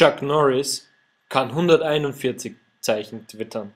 Chuck Norris kann hunderteinundvierzig Zeichen twittern.